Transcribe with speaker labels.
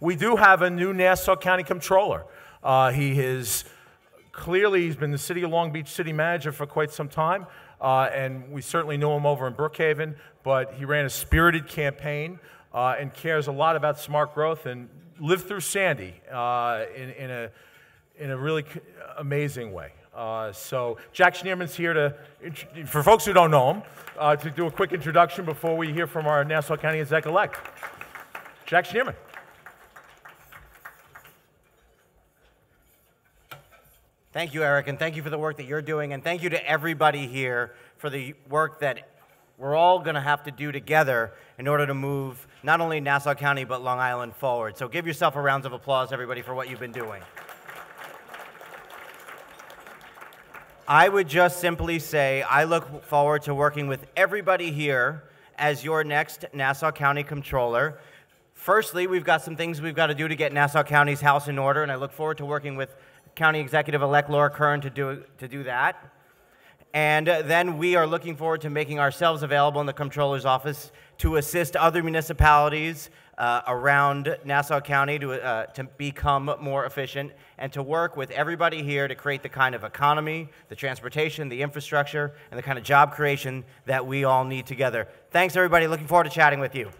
Speaker 1: We do have a new Nassau County Comptroller. Uh, he is clearly he's been the city of Long Beach city manager for quite some time, uh, and we certainly know him over in Brookhaven. But he ran a spirited campaign uh, and cares a lot about smart growth and lived through Sandy uh, in, in, a in a really amazing way. Uh, so Jack Schnirman's here to, for folks who don't know him, uh, to do a quick introduction before we hear from our Nassau County exec-elect. Jack Schnirman.
Speaker 2: Thank you, Eric, and thank you for the work that you're doing, and thank you to everybody here for the work that we're all going to have to do together in order to move not only Nassau County but Long Island forward. So give yourself a round of applause, everybody, for what you've been doing. I would just simply say I look forward to working with everybody here as your next Nassau County Comptroller. Firstly, we've got some things we've got to do to get Nassau County's house in order, and I look forward to working with County Executive-elect Laura Curran to do, to do that. And then we are looking forward to making ourselves available in the Comptroller's office to assist other municipalities uh, around Nassau County to, uh, to become more efficient and to work with everybody here to create the kind of economy, the transportation, the infrastructure, and the kind of job creation that we all need together. Thanks, everybody. Looking forward to chatting with you.